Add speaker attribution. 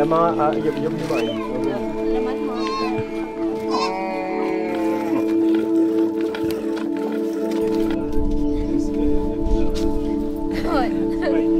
Speaker 1: Lama uh, jom jom ni boy. Good.